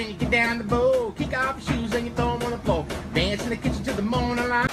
Then you get down the bowl, kick off your shoes and you throw them on the floor. Dance in the kitchen till the morning light.